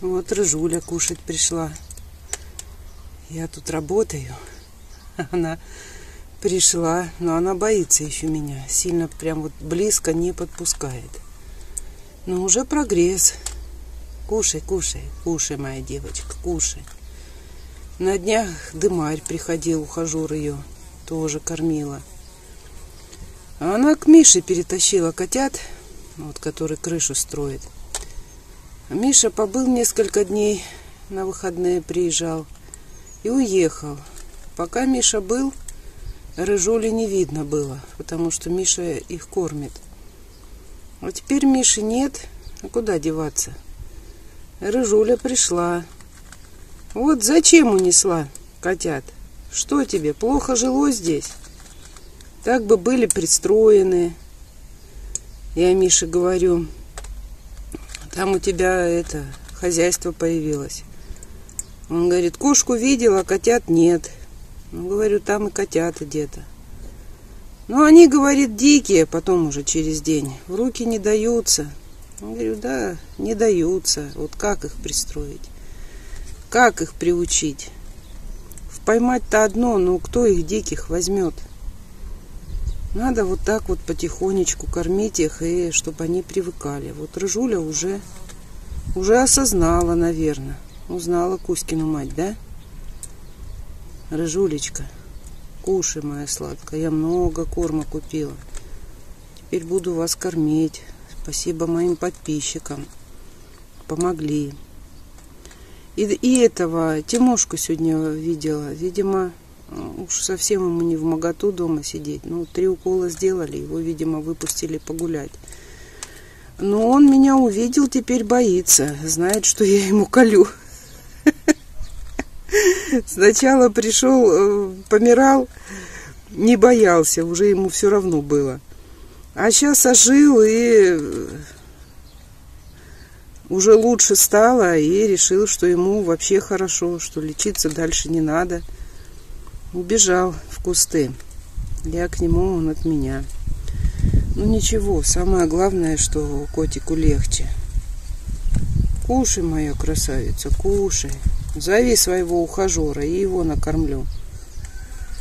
Вот Рыжуля кушать пришла. Я тут работаю. Она пришла, но она боится еще меня. Сильно прям вот близко не подпускает. Но уже прогресс. Кушай, кушай, кушай, моя девочка, кушай. На днях дымарь приходил, ухажер ее, тоже кормила. А она к Мише перетащила котят, вот, который крышу строит. Миша побыл несколько дней, на выходные приезжал и уехал. Пока Миша был, рыжули не видно было, потому что Миша их кормит. А теперь Миши нет, а куда деваться? Рыжуля пришла. Вот зачем унесла котят? Что тебе, плохо жило здесь? Так бы были пристроены. Я Мише говорю, там у тебя это хозяйство появилось. Он говорит, кошку видел, а котят нет. Ну, говорю, там и котята где-то. Ну, они, говорит, дикие, потом уже через день. В руки не даются. Я говорю, да, не даются. Вот как их пристроить? Как их приучить? Поймать-то одно, но кто их диких возьмет? Надо вот так вот потихонечку кормить их, и чтобы они привыкали. Вот Рыжуля уже, уже осознала, наверное. Узнала Кузькину мать, да? Рыжулечка, кушай, моя сладкая. Я много корма купила. Теперь буду вас кормить. Спасибо моим подписчикам. Помогли. И, и этого Тимошку сегодня видела. Видимо, уж совсем ему не в моготу дома сидеть. Ну, три укола сделали, его, видимо, выпустили погулять. Но он меня увидел, теперь боится. Знает, что я ему колю. Сначала пришел, э, помирал, не боялся, уже ему все равно было. А сейчас ожил и уже лучше стало и решил, что ему вообще хорошо, что лечиться дальше не надо. Убежал в кусты. Я к нему, он от меня. Ну ничего, самое главное, что котику легче. Кушай, моя красавица, кушай. Зови своего ухажера и его накормлю.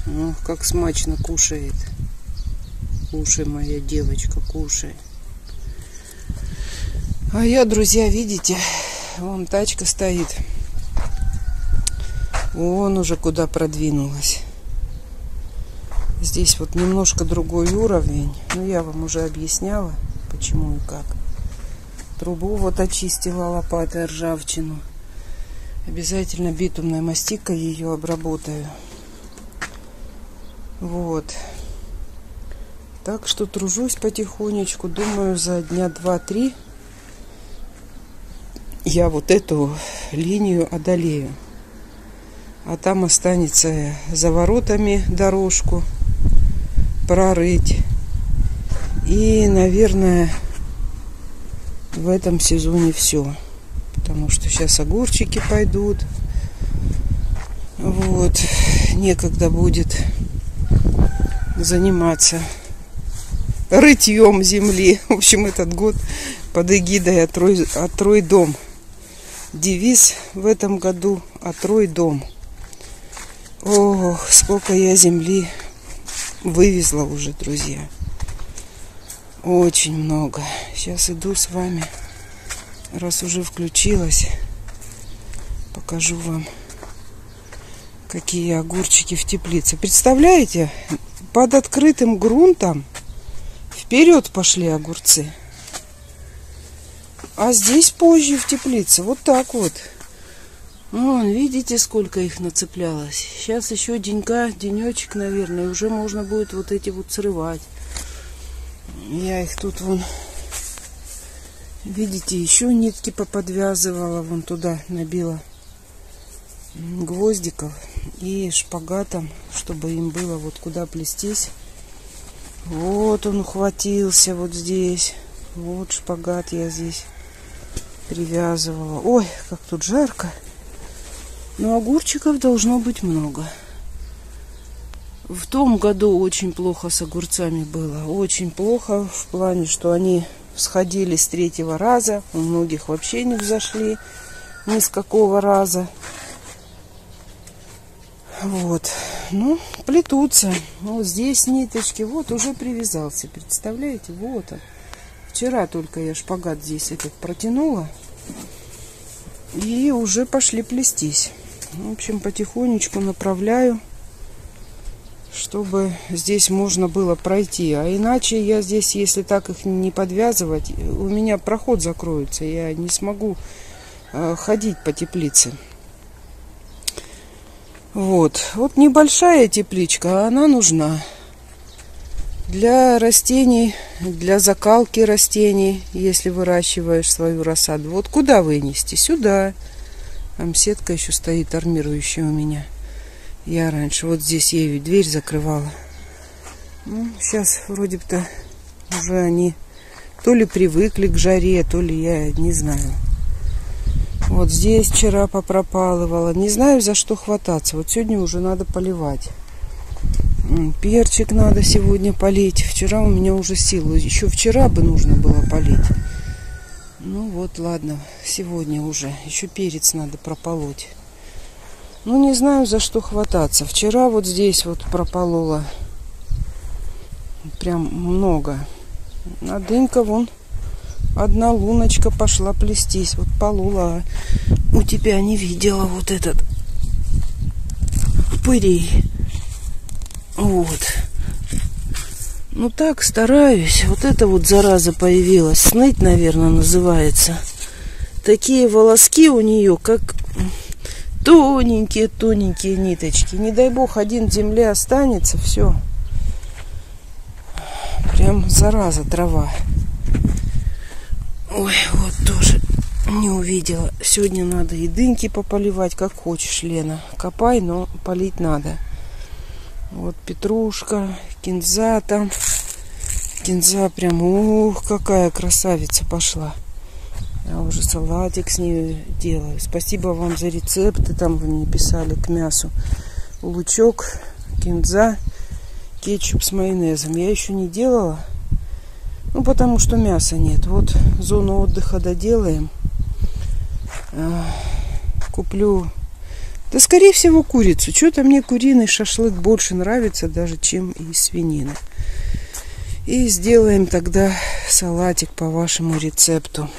Ох, как смачно кушает. Кушай, моя девочка, кушай. А я, друзья, видите, вон тачка стоит. Вон уже куда продвинулась. Здесь вот немножко другой уровень. Ну, я вам уже объясняла, почему и как. Трубу вот очистила лопатой ржавчину. Обязательно битумной мастикой ее обработаю. Вот. Так что тружусь потихонечку. Думаю, за дня два-три я вот эту линию одолею. А там останется за воротами дорожку прорыть. И, наверное, в этом сезоне все. Потому что сейчас огурчики пойдут. Вот. Некогда будет заниматься рытьем земли. В общем, этот год под эгидой «Отрой, отрой дом». Девиз в этом году «Отрой дом». Ох, сколько я земли вывезла уже, друзья. Очень много. Сейчас иду с вами, раз уже включилась, покажу вам, какие огурчики в теплице. Представляете, под открытым грунтом вперед пошли огурцы. А здесь позже в теплице. Вот так вот. Вон, видите, сколько их нацеплялось. Сейчас еще денька, денечек, наверное, уже можно будет вот эти вот срывать. Я их тут вон, видите, еще нитки поподвязывала, вон туда набила гвоздиков и шпагатом, чтобы им было вот куда плестись. Вот он ухватился вот здесь. Вот шпагат я здесь привязывала. Ой, как тут жарко. Но огурчиков должно быть много. В том году очень плохо с огурцами было. Очень плохо в плане, что они сходили с третьего раза. У многих вообще не взошли. ни с какого раза. Вот. Ну, плетутся. Вот здесь ниточки. Вот уже привязался. Представляете? Вот он. Вчера только я шпагат здесь этот протянула. И уже пошли плестись. В общем, потихонечку направляю, чтобы здесь можно было пройти. А иначе я здесь, если так их не подвязывать, у меня проход закроется. Я не смогу э, ходить по теплице. Вот. Вот небольшая тепличка, а она нужна для растений, для закалки растений, если выращиваешь свою рассаду. Вот куда вынести? Сюда. Там сетка еще стоит армирующая у меня. Я раньше вот здесь ею дверь закрывала. Ну, сейчас вроде бы-то уже они то ли привыкли к жаре, то ли я не знаю. Вот здесь вчера попропалывала. Не знаю, за что хвататься. Вот сегодня уже надо поливать. Перчик надо сегодня полить. Вчера у меня уже силу. Еще вчера бы нужно было полить. Ну вот, ладно, сегодня уже. Еще перец надо прополоть. Ну, не знаю, за что хвататься. Вчера вот здесь вот прополола. Прям много. А дынька вон одна луночка пошла плестись. Вот полула. У тебя не видела вот этот пырей. Вот. Ну так, стараюсь. Вот это вот зараза появилась. Сныть, наверное, называется. Такие волоски у нее, как тоненькие-тоненькие ниточки. Не дай бог, один в земле останется, все. Прям зараза, трава. Ой, вот тоже не увидела. Сегодня надо и дыньки пополивать, как хочешь, Лена. Копай, но полить надо. Вот петрушка, кинза там. Кинза прям, ух, какая красавица пошла. Я уже салатик с ней делаю. Спасибо вам за рецепты, там вы мне писали к мясу. Лучок, кинза, кетчуп с майонезом. Я еще не делала, ну потому что мяса нет. Вот зону отдыха доделаем. А, куплю да, скорее всего, курицу. Что-то мне куриный шашлык больше нравится даже, чем и свинина. И сделаем тогда салатик по вашему рецепту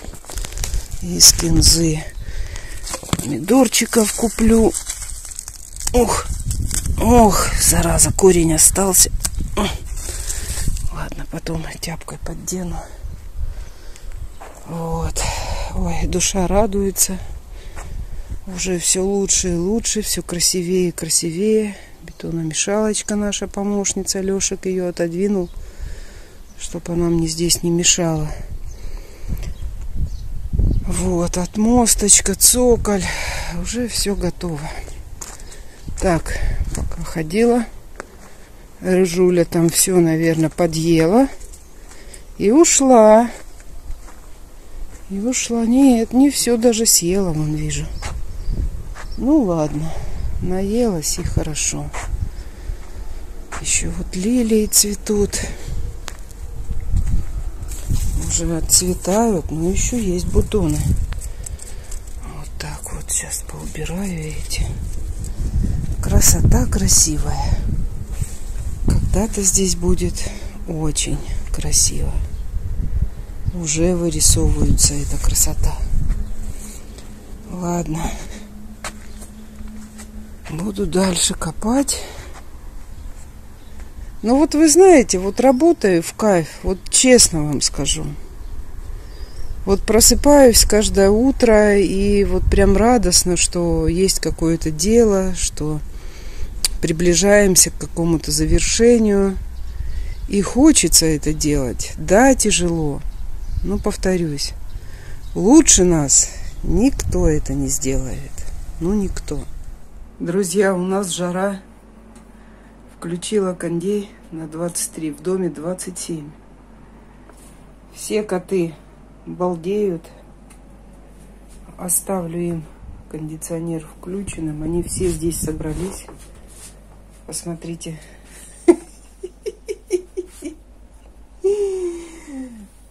из кинзы. Помидорчиков куплю. Ух, ох, зараза, корень остался. Ладно, потом тяпкой поддену. Вот. Ой, душа радуется. Уже все лучше и лучше, все красивее и красивее. Бетономешалочка наша помощница, Лешек ее отодвинул, чтобы она мне здесь не мешала. Вот, отмосточка, цоколь. Уже все готово. Так, пока ходила. Рыжуля там все, наверное, подъела. И ушла. И ушла. Нет, не все даже съела, вон вижу. Ну ладно, наелась и хорошо. Еще вот лилии цветут. Уже отцветают, но еще есть бутоны. Вот так вот сейчас поубираю эти. Красота красивая. Когда-то здесь будет очень красиво. Уже вырисовывается эта красота. Ладно. Буду дальше копать. Ну вот вы знаете, вот работаю в кайф, вот честно вам скажу. Вот просыпаюсь каждое утро и вот прям радостно, что есть какое-то дело, что приближаемся к какому-то завершению. И хочется это делать. Да, тяжело. Но повторюсь, лучше нас никто это не сделает. Ну, никто. Друзья, у нас жара. Включила кондей на 23, в доме 27. Все коты балдеют. Оставлю им кондиционер включенным. Они все здесь собрались. Посмотрите.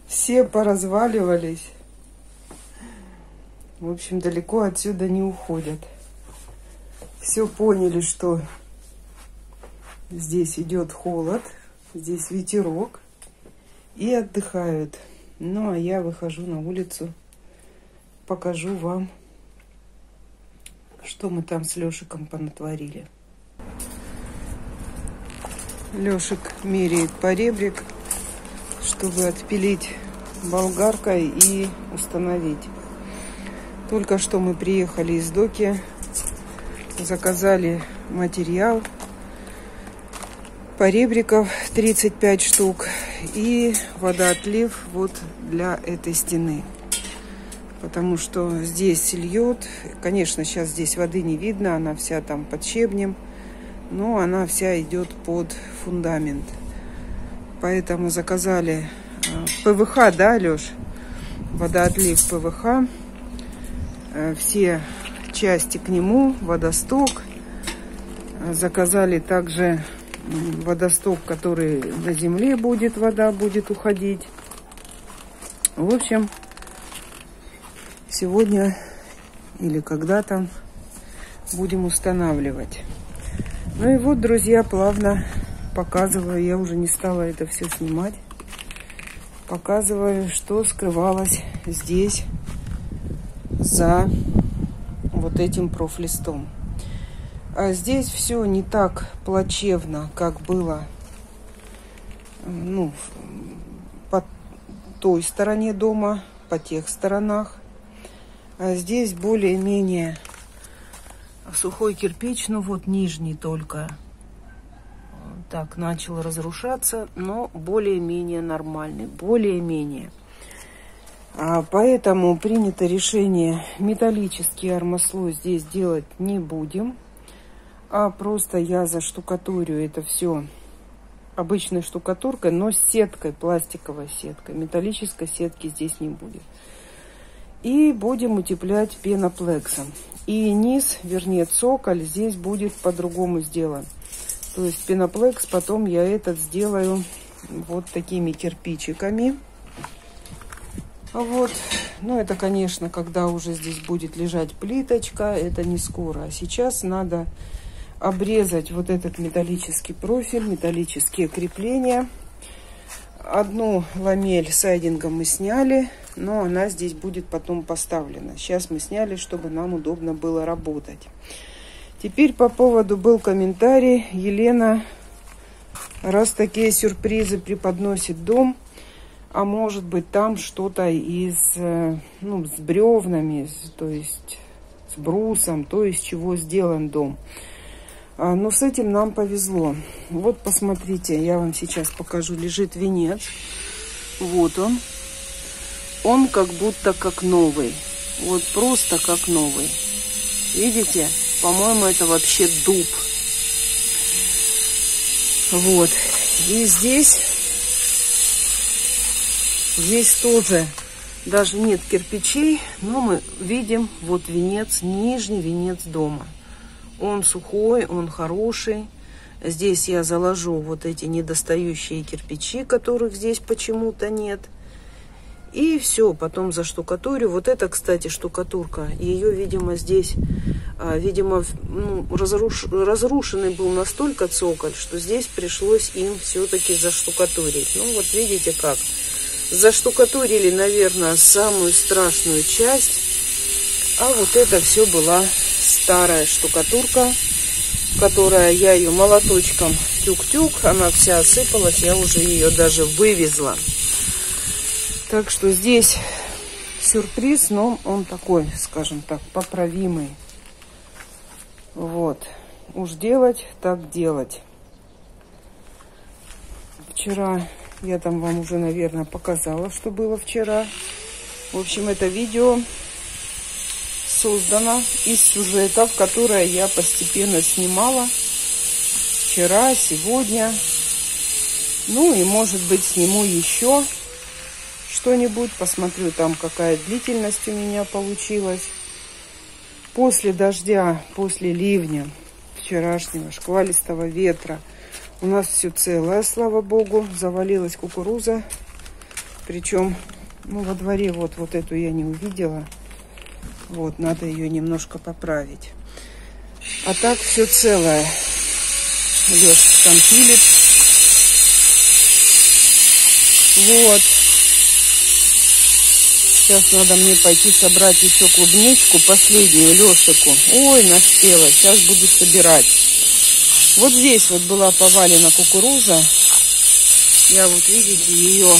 Все поразваливались. В общем, далеко отсюда не уходят. Все поняли, что здесь идет холод, здесь ветерок и отдыхают. Ну, а я выхожу на улицу, покажу вам, что мы там с Лешиком понатворили. Лешик меряет поребрик, чтобы отпилить болгаркой и установить. Только что мы приехали из доки, заказали материал, поребриков 35 штук и водоотлив вот для этой стены. Потому что здесь льет, конечно, сейчас здесь воды не видно, она вся там под щебнем, но она вся идет под фундамент. Поэтому заказали э, ПВХ, да, Леш? Водоотлив ПВХ. Э, все части к нему, водосток. Заказали также водосток, который на земле будет, вода будет уходить. В общем, сегодня или когда-то будем устанавливать. Ну и вот, друзья, плавно показываю, я уже не стала это все снимать. Показываю, что скрывалось здесь за вот этим профлистом. А здесь все не так плачевно, как было ну, по той стороне дома, по тех сторонах. А здесь более-менее сухой кирпич, ну вот нижний только так начал разрушаться, но более-менее нормальный, более-менее. А поэтому принято решение металлический армослой здесь делать не будем, а просто я заштукатурю это все обычной штукатуркой, но с сеткой, пластиковой сеткой. Металлической сетки здесь не будет. И будем утеплять пеноплексом. И низ, вернее цоколь, здесь будет по-другому сделан. То есть пеноплекс потом я этот сделаю вот такими кирпичиками. Вот. Ну, это, конечно, когда уже здесь будет лежать плиточка, это не скоро. А сейчас надо обрезать вот этот металлический профиль, металлические крепления. Одну ламель сайдингом мы сняли, но она здесь будет потом поставлена. Сейчас мы сняли, чтобы нам удобно было работать. Теперь по поводу был комментарий. Елена, раз такие сюрпризы преподносит дом, а может быть там что-то из, э, ну, с бревнами, то есть с брусом, то, из чего сделан дом. А, но с этим нам повезло. Вот посмотрите, я вам сейчас покажу. Лежит венец. Вот он. Он как будто как новый. Вот просто как новый. Видите? По-моему, это вообще дуб. Вот. И здесь, здесь тоже даже нет кирпичей, но мы видим вот венец, нижний венец дома. Он сухой, он хороший. Здесь я заложу вот эти недостающие кирпичи, которых здесь почему-то нет. И все, потом заштукатурю. Вот это, кстати, штукатурка. Ее, видимо, здесь, а, видимо, ну, разруш... разрушенный был настолько цоколь, что здесь пришлось им все-таки заштукатурить. Ну, вот видите как. Заштукатурили, наверное, самую страшную часть. А вот это все была старая штукатурка, которая я ее молоточком тюк-тюк, она вся осыпалась, я уже ее даже вывезла. Так что здесь сюрприз, но он такой, скажем так, поправимый. Вот. Уж делать, так делать. Вчера я там вам уже, наверное, показала, что было вчера. В общем, это видео создана из сюжетов, которые я постепенно снимала вчера, сегодня. Ну и, может быть, сниму еще что-нибудь. Посмотрю там, какая длительность у меня получилась. После дождя, после ливня вчерашнего, шквалистого ветра, у нас все целое, слава богу. Завалилась кукуруза. Причем, ну, во дворе вот, вот эту я не увидела. Вот, надо ее немножко поправить. А так все целое. Леша там пилит. Вот. Сейчас надо мне пойти собрать еще клубничку, последнюю Лешику. Ой, наспела. Сейчас буду собирать. Вот здесь вот была повалена кукуруза. Я вот, видите, ее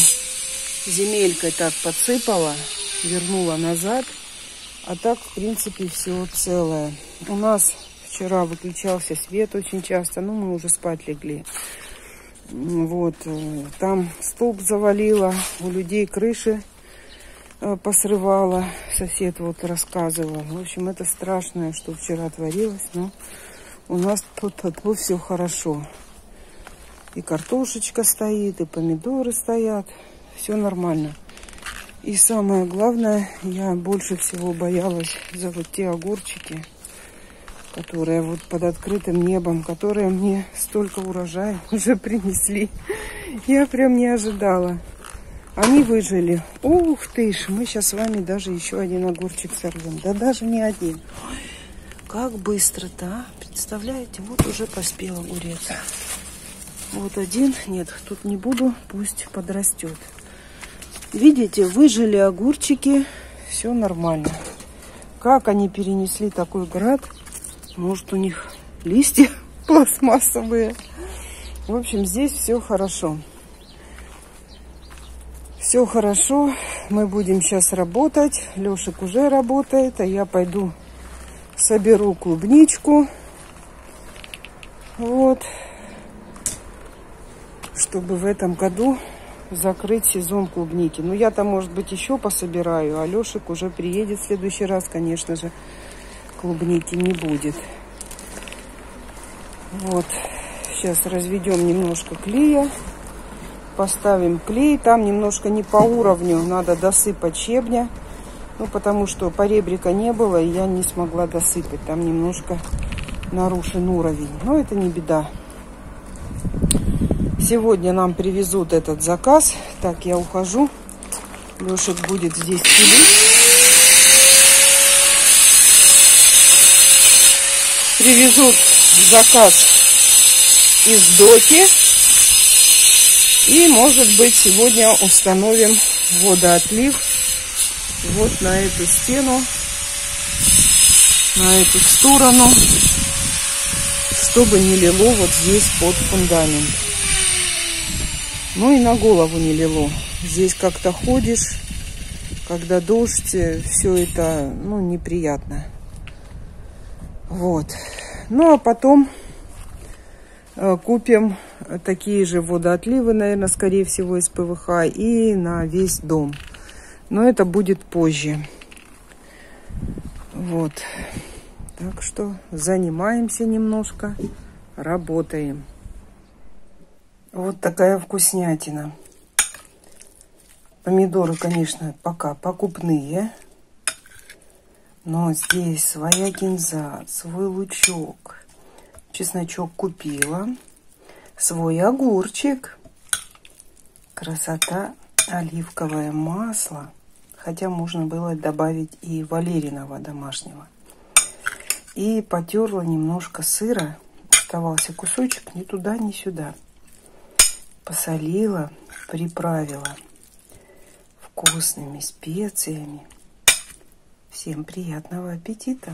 земелькой так подсыпала, вернула назад. А так, в принципе, все целое. У нас вчера выключался свет очень часто, но мы уже спать легли. Вот, э, там столб завалило, у людей крыши э, посрывала. Сосед вот рассказывал. В общем, это страшное, что вчера творилось, но у нас тут зато все хорошо. И картошечка стоит, и помидоры стоят. Все нормально. И самое главное, я больше всего боялась за вот те огурчики, которые вот под открытым небом, которые мне столько урожая уже принесли. Я прям не ожидала. Они выжили. Ух ты ж, мы сейчас с вами даже еще один огурчик сорвем. Да даже не один. Как быстро-то, а? Представляете, вот уже поспел огурец. Вот один. Нет, тут не буду, пусть подрастет. Видите, выжили огурчики. Все нормально. Как они перенесли такой град? Может, у них листья пластмассовые. В общем, здесь все хорошо. Все хорошо. Мы будем сейчас работать. Лешик уже работает, а я пойду соберу клубничку. Вот. Чтобы в этом году закрыть сезон клубники. Ну, я там, может быть, еще пособираю. А Лешик уже приедет в следующий раз, конечно же, клубники не будет. Вот. Сейчас разведем немножко клея. Поставим клей. Там немножко не по уровню. Надо досыпать щебня. Ну, потому что поребрика не было, и я не смогла досыпать. Там немножко нарушен уровень. Но это не беда. Сегодня нам привезут этот заказ. Так, я ухожу. Лешек будет здесь пилить. Привезут заказ из доки. И, может быть, сегодня установим водоотлив вот на эту стену, на эту сторону, чтобы не лило вот здесь под фундамент. Ну и на голову не лило. Здесь как-то ходишь, когда дождь, все это, ну, неприятно. Вот. Ну, а потом э, купим такие же водоотливы, наверное, скорее всего, из ПВХ и на весь дом. Но это будет позже. Вот. Так что занимаемся немножко, работаем. Вот такая вкуснятина. Помидоры, конечно, пока покупные. Но здесь своя кинза, свой лучок. Чесночок купила. Свой огурчик. Красота. Оливковое масло. Хотя можно было добавить и валериного домашнего. И потерла немножко сыра. Оставался кусочек ни туда, ни сюда. Посолила, приправила вкусными специями. Всем приятного аппетита!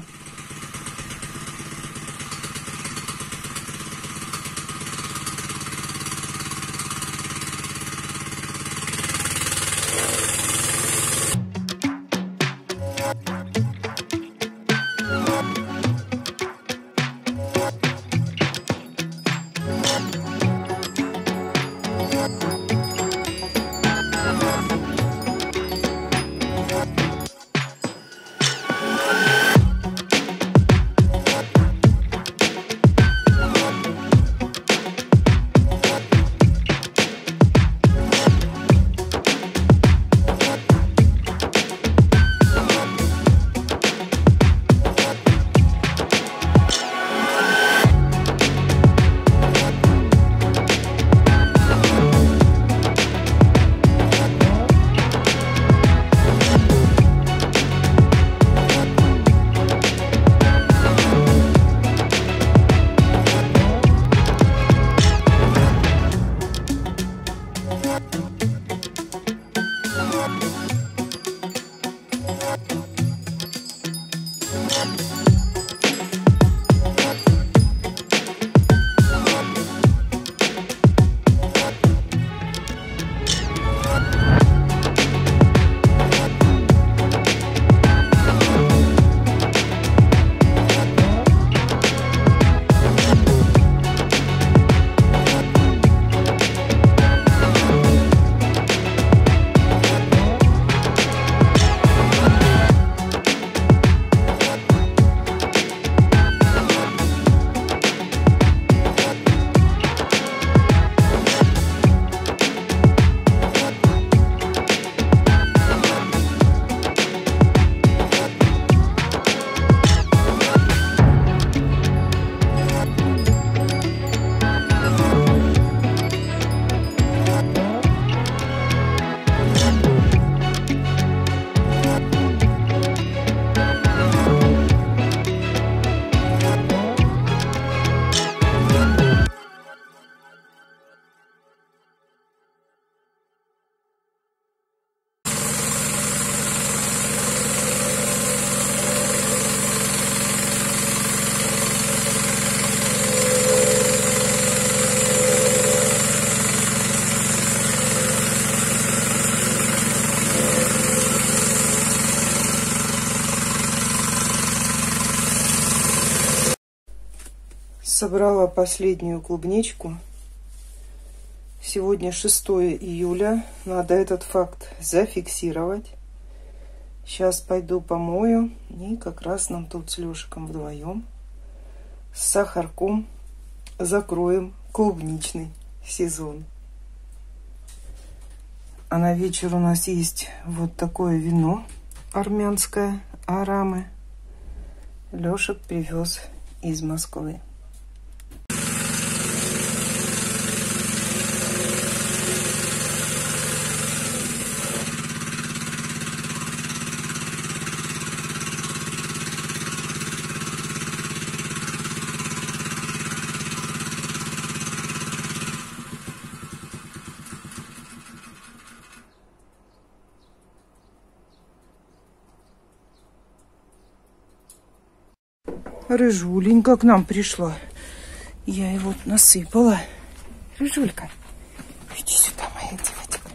Собрала последнюю клубничку. Сегодня 6 июля. Надо этот факт зафиксировать. Сейчас пойду помою. И как раз нам тут с Лешиком вдвоем с сахарком закроем клубничный сезон. А на вечер у нас есть вот такое вино армянское, арамы. Лешек привез из Москвы. Рыжуленька к нам пришла. Я его насыпала. Рыжулька, иди сюда, моя девочка.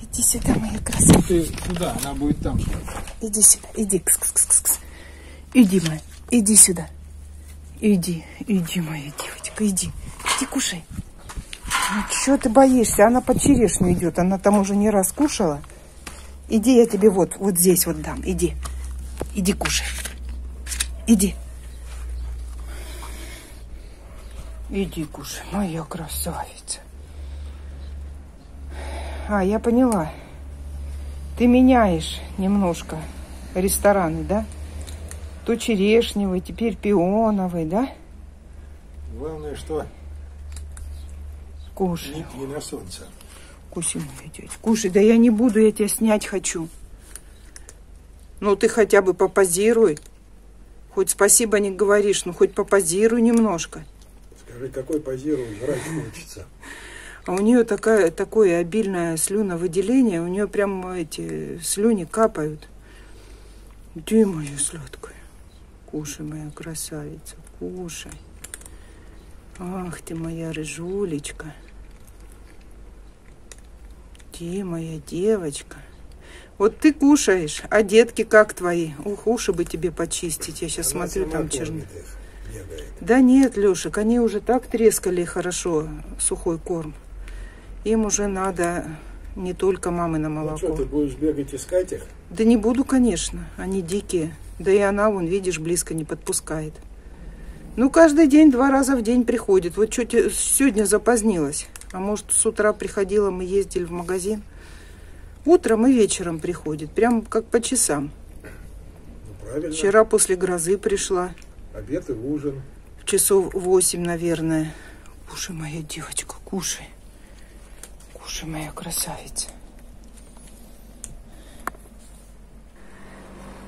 Иди сюда, моя красавица. Ты куда? Она будет там. Иди сюда, иди. Кс -кс -кс -кс. Иди, моя, иди сюда. Иди, иди, моя девочка, иди. Иди кушай. Ну, что ты боишься? Она под черешню идет. Она там уже не раз кушала. Иди, я тебе вот, вот здесь вот дам. Иди. Иди кушай. Иди. Иди кушай, моя красавица. А, я поняла. Ты меняешь немножко рестораны, да? То черешневый, теперь пионовый, да? Главное, что Кушай. не, на солнце. Кушай, моя тетя. Кушай. Да я не буду, я тебя снять хочу. Ну, ты хотя бы попозируй. Хоть спасибо не говоришь, ну хоть попозируй немножко. Скажи, какой позировать жрать хочется. А у нее такая, такое обильное слюновыделение, у нее прям эти слюни капают. Где моя сладкая? Кушай, моя красавица, кушай. Ах ты моя рыжулечка. Где моя девочка? Вот ты кушаешь, а детки как твои? Ух, уши бы тебе почистить. Я сейчас Она смотрю, там черный. Бегает. Да нет, Лешек, они уже так трескали хорошо сухой корм. Им уже надо не только мамино Ну что, молоко. ты будешь бегать искать их? Да не буду, конечно, они дикие. Да и она, вон, видишь, близко не подпускает. Ну, каждый день, два раза в день приходит. Вот чуть сегодня запозднилась. А может, с утра приходила, мы ездили в магазин. Утром и вечером приходит, прям как по часам. Ну, правильно. Вчера после грозы пришла, Обед и ужин. часов восемь, наверное. Кушай, моя девочка, кушай. Кушай, моя красавица.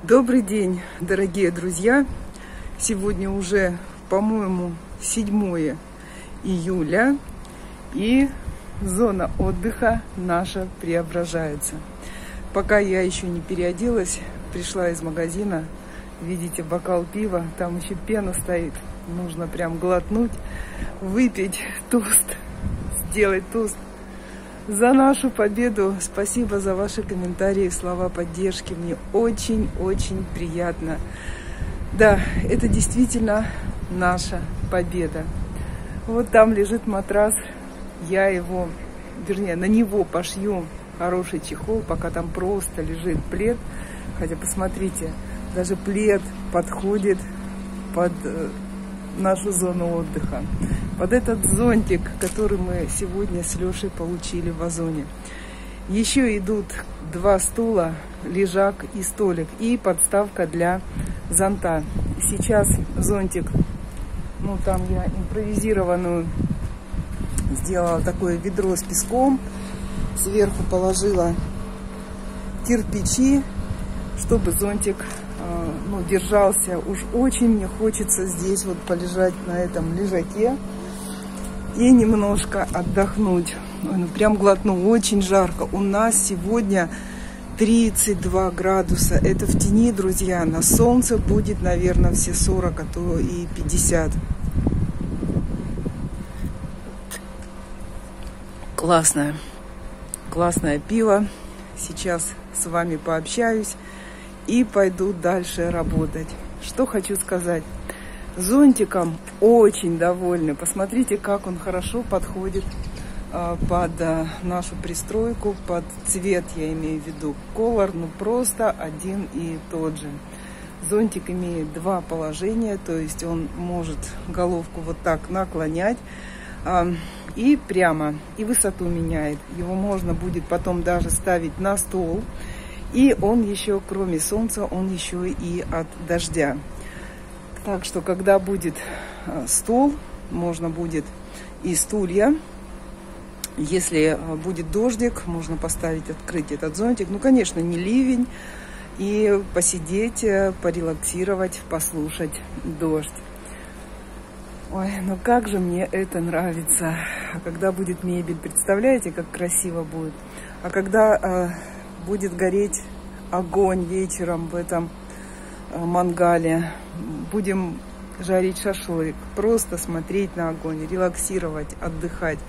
Добрый день, дорогие друзья. Сегодня уже, по-моему, 7 июля. И зона отдыха наша преображается. Пока я еще не переоделась, пришла из магазина, видите, бокал пива, там еще пена стоит. Нужно прям глотнуть, выпить тост, сделать тост за нашу победу. Спасибо за ваши комментарии, слова поддержки. Мне очень-очень приятно. Да, это действительно наша победа. Вот там лежит матрас. Я его, вернее, на него пошью хороший чехол, пока там просто лежит плед. Хотя посмотрите, даже плед подходит под э, нашу зону отдыха. Под этот зонтик, который мы сегодня с Лешей получили в Озоне. Еще идут два стула, лежак и столик, и подставка для зонта. Сейчас зонтик, ну там я импровизированную сделала такое ведро с песком, сверху положила кирпичи, чтобы зонтик ну, держался. Уж очень мне хочется здесь вот полежать на этом лежаке и немножко отдохнуть. Ой, ну, прям глотну, очень жарко. У нас сегодня 32 градуса. Это в тени, друзья. На солнце будет, наверное, все 40, а то и 50. Классное. Классное пиво. Сейчас с вами пообщаюсь и пойду дальше работать. Что хочу сказать. Зонтиком очень довольны. Посмотрите, как он хорошо подходит а, под а, нашу пристройку, под цвет, я имею в виду, колор, ну просто один и тот же. Зонтик имеет два положения, то есть он может головку вот так наклонять а, и прямо, и высоту меняет. Его можно будет потом даже ставить на стол, и он еще, кроме солнца, он еще и от дождя. Так что, когда будет э, стол, можно будет и стулья. Если э, будет дождик, можно поставить, открыть этот зонтик. Ну, конечно, не ливень. И посидеть, э, порелаксировать, послушать дождь. Ой, ну как же мне это нравится. А когда будет мебель, представляете, как красиво будет. А когда будет гореть огонь вечером в этом Э, мангале. Будем жарить шашлык, просто смотреть на огонь, релаксировать, отдыхать.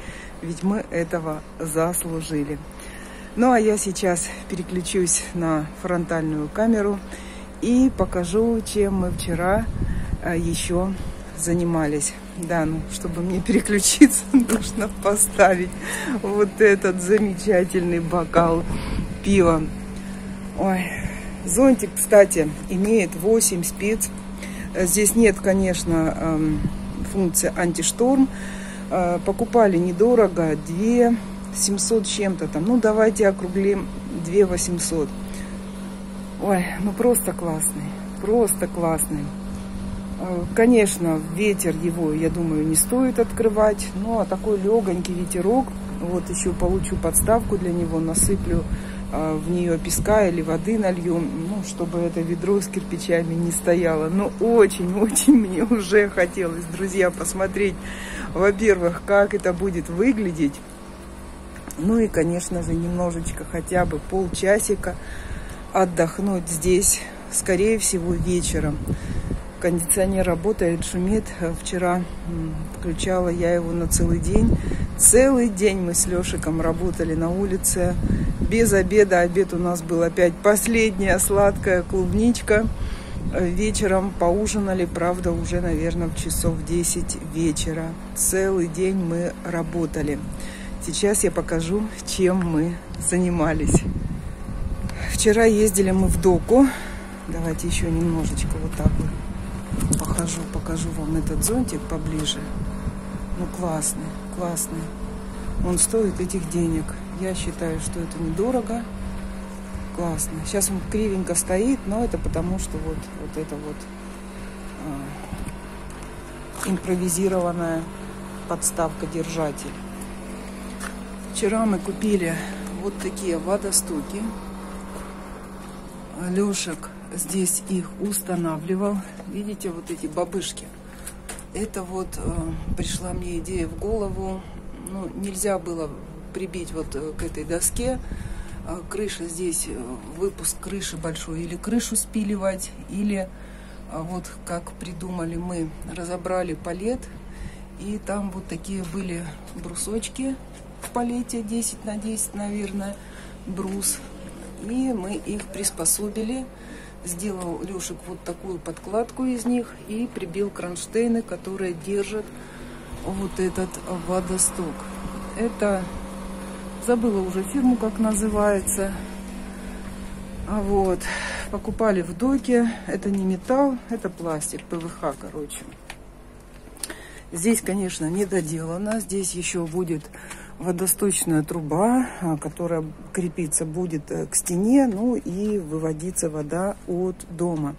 Ведь мы этого заслужили. Ну а я сейчас переключусь на фронтальную камеру и покажу, чем мы вчера э, еще занимались. Да, ну, чтобы мне переключиться, нужно поставить вот этот замечательный бокал пива. Ой, Зонтик, кстати, имеет 8 спиц. Здесь нет, конечно, эм, функции антишторм. Э, покупали недорого, 2 700 чем-то там. Ну, давайте округлим 2 800. Ой, ну просто классный, просто классный. Э, конечно, ветер его, я думаю, не стоит открывать. Ну, а такой легонький ветерок. Вот еще получу подставку для него, насыплю в нее песка или воды нальем, ну, чтобы это ведро с кирпичами не стояло. Но очень-очень мне уже хотелось, друзья, посмотреть, во-первых, как это будет выглядеть. Ну и, конечно же, немножечко, хотя бы полчасика отдохнуть здесь, скорее всего, вечером. Кондиционер работает, шумит. Вчера включала я его на целый день. Целый день мы с Лешиком работали на улице без обеда. Обед у нас был опять последняя сладкая клубничка. Вечером поужинали, правда, уже, наверное, в часов 10 вечера. Целый день мы работали. Сейчас я покажу, чем мы занимались. Вчера ездили мы в доку. Давайте еще немножечко вот так вот похожу, покажу вам этот зонтик поближе. Ну, классный, классный. Он стоит этих денег. Я считаю, что это недорого. Классно. Сейчас он кривенько стоит, но это потому, что вот, вот это вот э, импровизированная подставка держатель. Вчера мы купили вот такие водостоки. Лешек здесь их устанавливал. Видите, вот эти бабышки. Это вот э, пришла мне идея в голову. Ну, нельзя было прибить вот э, к этой доске. А, крыша здесь, э, выпуск крыши большой, или крышу спиливать, или вот как придумали мы, разобрали палет, и там вот такие были брусочки в палете 10 на 10, наверное, брус. И мы их приспособили. Сделал Лешек вот такую подкладку из них и прибил кронштейны, которые держат вот этот водосток. Это Забыла уже фирму, как называется. А вот, покупали в доке. Это не металл, это пластик, ПВХ, короче. Здесь, конечно, не доделано. Здесь еще будет водосточная труба, а, которая крепиться будет э, к стене, ну и выводиться вода от дома.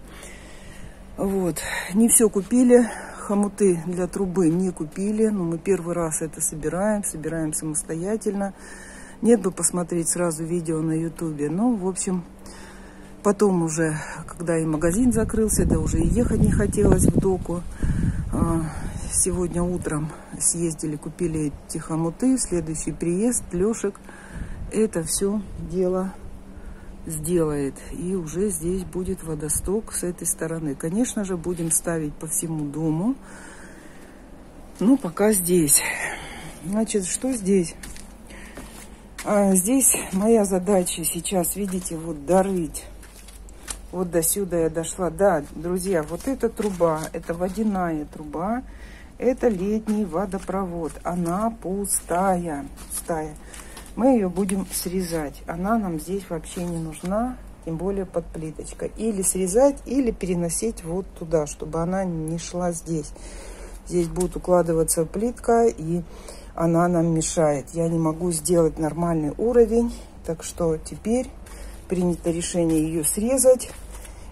Вот, не все купили, хомуты для трубы не купили, но мы первый раз это собираем, собираем самостоятельно. Нет бы посмотреть сразу видео на ютубе. Но, в общем, потом уже, когда и магазин закрылся, да уже и ехать не хотелось в доку. Сегодня утром съездили, купили эти хомуты. Следующий приезд, Лешек, это все дело сделает. И уже здесь будет водосток с этой стороны. Конечно же, будем ставить по всему дому. Ну, пока здесь. Значит, что здесь? А здесь моя задача сейчас, видите, вот дорыть Вот до сюда я дошла. Да, друзья, вот эта труба, это водяная труба. Это летний водопровод. Она пустая. Пустая. Мы ее будем срезать. Она нам здесь вообще не нужна. Тем более под плиточкой. Или срезать, или переносить вот туда, чтобы она не шла здесь. Здесь будет укладываться плитка, и она нам мешает. Я не могу сделать нормальный уровень. Так что теперь принято решение ее срезать.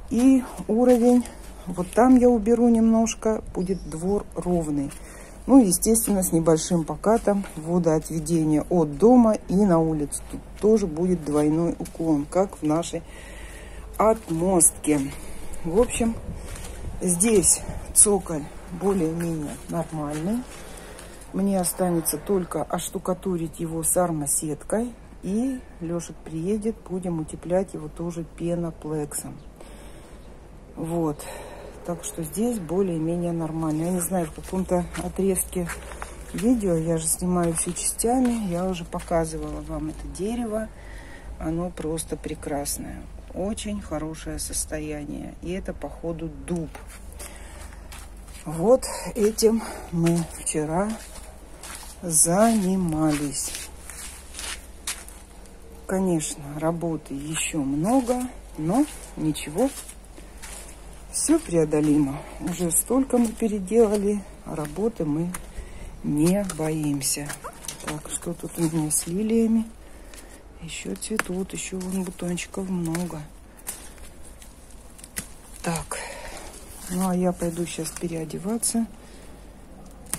И уровень, вот там я уберу немножко, будет двор ровный. Ну, естественно, с небольшим покатом водоотведения от дома и на улицу. Тут тоже будет двойной уклон, как в нашей отмостке. В общем, здесь цоколь более-менее нормальный. Мне останется только оштукатурить его с армосеткой. И Лешек приедет, будем утеплять его тоже пеноплексом. Вот. Так что здесь более-менее нормально. Я не знаю, в каком-то отрезке видео, я же снимаю все частями, я уже показывала вам это дерево. Оно просто прекрасное. Очень хорошее состояние. И это, походу, дуб. Вот этим мы вчера занимались. Конечно, работы еще много, но ничего, все преодолимо. Уже столько мы переделали, а работы мы не боимся. Так, что тут у меня с лилиями? Еще цветут, еще вон бутончиков много. Так, ну а я пойду сейчас переодеваться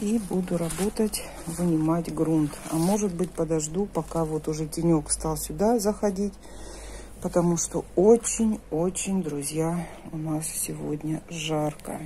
и буду работать, вынимать грунт. А может быть подожду, пока вот уже тенек стал сюда заходить, потому что очень-очень, друзья, у нас сегодня жарко.